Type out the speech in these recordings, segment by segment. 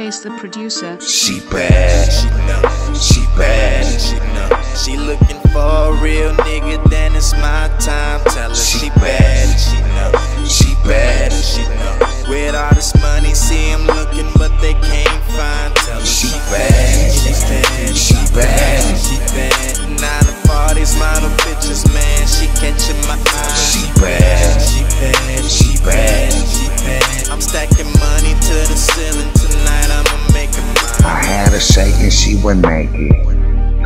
Case the producer. She bad, she know, she bad, she know. She looking for a real nigga, shaking, she was naked.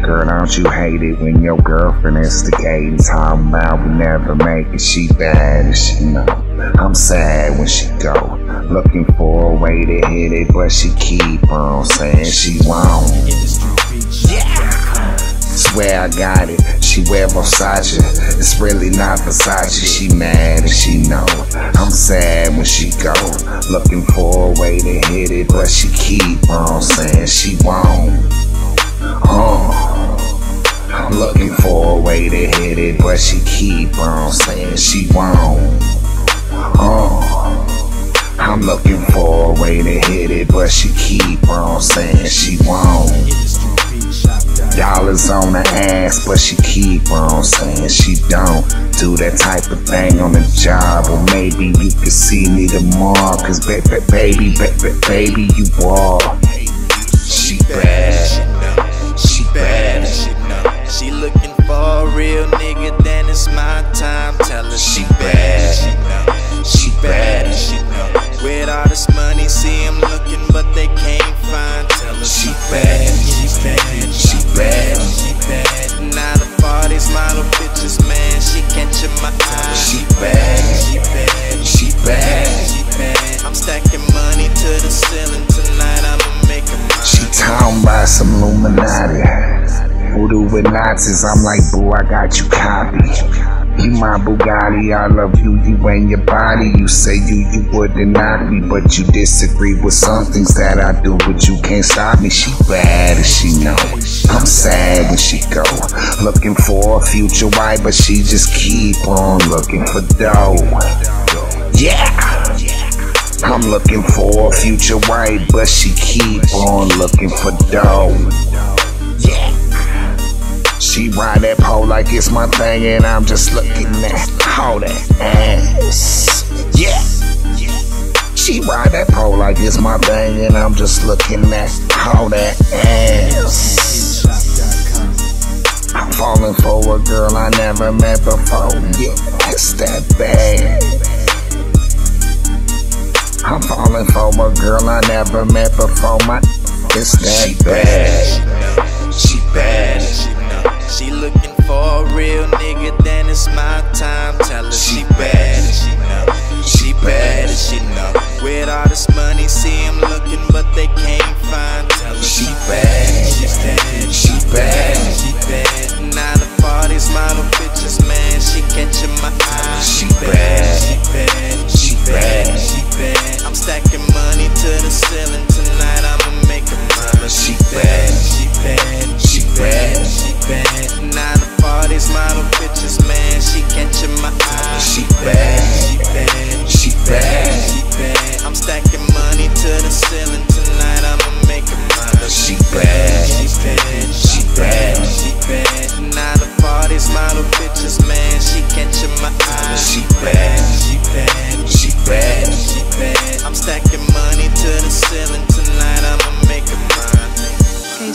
Girl, don't you hate it when your girlfriend instigating, talking about we never make it? She bad and she know. I'm sad when she go, looking for a way to hit it, but she keep on saying she won't. Yeah. Swear I got it. She wear Versace. It's really not Versace. She mad and she know. I'm sad when she go. Looking for a way to hit it, but she keep on saying she won't. Oh, I'm looking for a way to hit it, but she keep on saying she won't. Oh, I'm looking for a way to hit it, but she keep on saying she won't. Dollars on the ass, but she keep on saying she don't do that type of thing on the job. Or maybe you can see me tomorrow, cause ba- ba- baby, ba- ba- baby, you are. She bad, she bad. She looking for a real nigga, then it's my time. Tell her she bad, she bad. With all this money, see him looking, but they can't find. Tell her she bad, she bad, Illuminati. Voodoo with Nazis, I'm like, boo, I got you copied. You my Bugatti, I love you, you and your body. You say you, you wouldn't knock me, but you disagree with some things that I do, but you can't stop me. She bad and she know. I'm sad when she go. Looking for a future wife, but she just keep on looking for dough. Yeah. I'm looking for a future wife, but she keep on looking for dough. Yeah. She ride that pole like it's my thing, and I'm just looking at all that ass. Yeah. She ride that pole like it's my thing, and I'm just looking at all that ass. I'm falling for a girl I never met before. Yeah, it's that bad. I'm falling for a girl I never met before. My, it's that bad.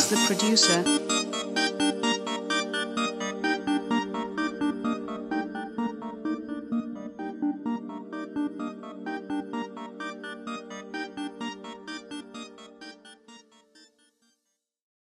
the producer.